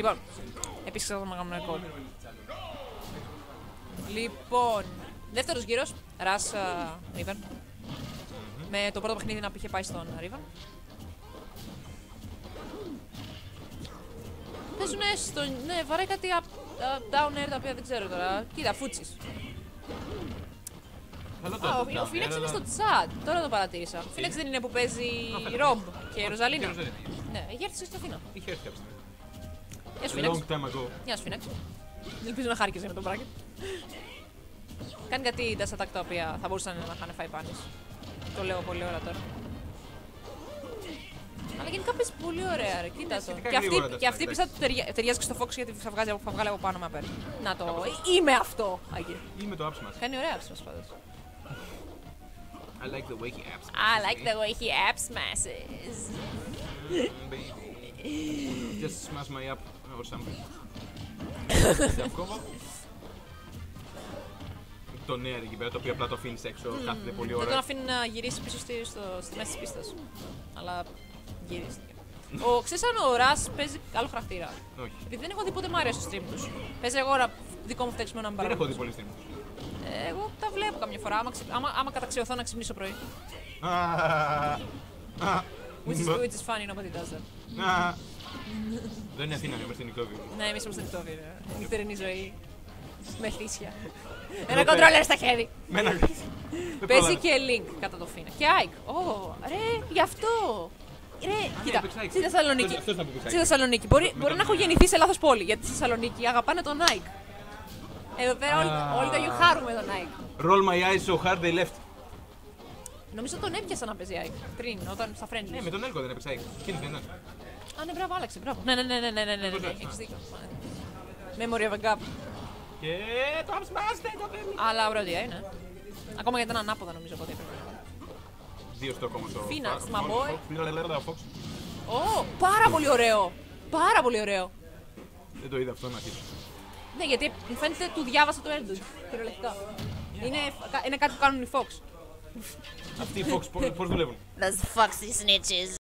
Λοιπόν, επίσης θα να κάνουμε ρεκόρ. Λοιπόν, δεύτερος γύρος. Ρα Ρίβεν. Με το πρώτο παιχνίδι να είχε πάει στον Ρίβεν. Παίζουνε στο. Ναι, βαράει κάτι up, up, down air τα οποία δεν ξέρω τώρα. Κοίτα, φούτσις. Καλό το Α, ο, down ο Φίνεξ air, είναι αλλά- στο chat. Τώρα το παρατήρησα. Ο Φίνεξ δεν είναι που παίζει Ρομπ και Ροζαλίνα. Και Ροζαλίνα. Ναι, έχει έρθει στην Αθήνα. Είχε έρθει κάποια στιγμή. Γεια σου, Φίνεξ. Long time ago. Γεια σου, Φίνεξ. Ελπίζω να χάρηκες με τον bracket. Κάνει κάτι dash attack τα οποία θα μπορούσαν να είχαν φάει πάνης. Το λέω πολύ ώρα τώρα. Αλλά γενικά παίζει πολύ ωραία, ρε. Κοίτα το. σχετικά Και αυτή, γρήγορα τα και αυτή attack, πιστεύω ότι ταιριά- ταιριάζει και στο Fox γιατί θα, βγάζει, από- θα βγάλει από πάνω με απέρα. Να το. Είμαι αυτό, Άγγε. Ή με το apps μας. Κάνει ωραία άψη πάντως. I like the way he apps. I like the way he apps masses. Baby. Just smash my app or something. Διαβκόβω. Το νέο εκεί πέρα, το οποίο απλά το αφήνεις έξω, κάθεται πολύ Δεν τον ώρα. αφήνει να γυρίσει πίσω στη, στο, στη μέση της πίστας. Αλλά γυρίστηκε. ο, ξέρεις αν ο Ρας παίζει άλλο χαρακτήρα; Όχι. Επειδή δεν έχω δει ποτέ Μάριο στο stream τους. Παίζει εγώ ώρα δικό μου φταίξιμο να μην Δεν έχω παρακολουθήσω. δει πολύ stream. Ε, εγώ τα βλέπω καμιά φορά. Άμα, ξε... άμα, άμα καταξιωθώ να ξυπνήσω πρωί. Α, α, Which is, μπα, which is funny, nobody does that. α. Δεν είναι Αθήνα, είμαι στην Νικόβιο. Ναι, εμείς είμαστε νυχτόβοι. ρε. Νυχτερινή ζωή. Με θύσια. Ένα κοντρόλερ στα χέρι. Με ένα Παίζει και Link κατά το φίνα. Και Ike. Ω, ρε, γι' αυτό. Ρε, κοίτα, έπαιξε Ike. στη Θεσσαλονίκη. Αυτός- αυτός να που παίξει Στη Ike. Θεσσαλονίκη. Μπορεί, Με μπορεί τον- να έχω γεννηθεί σε λάθος πόλη. Γιατί στη Θεσσαλονίκη αγαπάνε τον Nike. Εδώ πέρα όλοι, Α. όλοι το γιοχάρουμε τον Nike. Roll my eyes so hard they left. Νομίζω τον έπιασα να παίζει Ike πριν, όταν στα friendly. Ναι, με τον Έλκο δεν έπαιξε Ike. Εκείνος δεν ήταν. Α, ναι, μπράβο, άλλαξε. Μπράβο. Ναι, ναι, ναι, ναι, ναι, ναι, ναι, ναι, Πώς ναι, έτσι, έχεις δίκιο. Memory of a gap. Και το απσπάστε το παιδί. Αλλά ωραία είναι. Ακόμα γιατί ήταν ανάποδα νομίζω οπότε έπρεπε. Δύο στο ακόμα το. Phoenix, Fox, my boy. Fox, Fox, Fox. Ω, πάρα πολύ ωραίο. Πάρα πολύ ωραίο. Δεν το είδα αυτό να αρχίσει. Ναι, γιατί μου φαίνεται του διάβασα το Έντον. Κυριολεκτικά. Είναι, είναι κάτι που κάνουν οι Fox. Αυτοί οι Fox πώς- πώς δουλεύουν. Those foxy snitches.